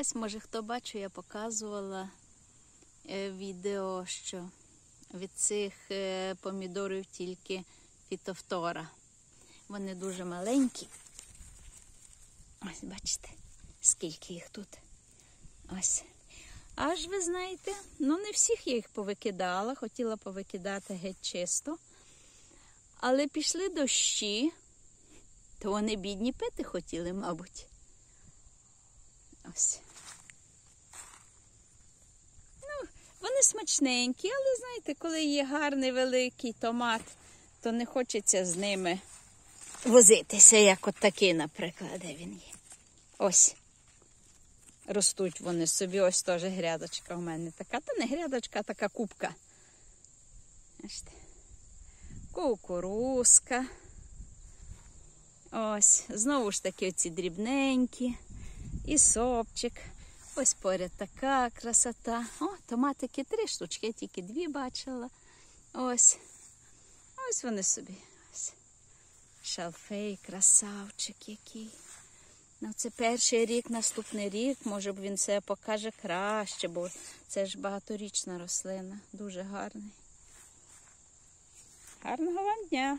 Ось, може, хто бачив, я показувала е, відео, що від цих е, помідорів тільки фітофтора. Вони дуже маленькі. Ось, бачите, скільки їх тут. Ось. Аж ви знаєте, ну не всіх я їх повикидала, хотіла повикидати геть чисто. Але пішли дощі, то вони бідні пити хотіли, мабуть. Ось. Ну, вони смачненькі, але знаєте, коли є гарний великий томат, то не хочеться з ними возитися, як от такий, наприклад, де він є. Ось. Ростуть вони собі, ось теж грядочка у мене така. Та не грядочка, а така кубка. Кукурузка. Ось, знову ж таки оці дрібненькі. І сопчик. Ось поряд така красота. О, томатики три штучки, я тільки дві бачила. Ось. Ось вони собі. Шалфей, красавчик який. Ну, це перший рік, наступний рік, може б він себе покаже краще, бо це ж багаторічна рослина. Дуже гарний. Гарного вам дня!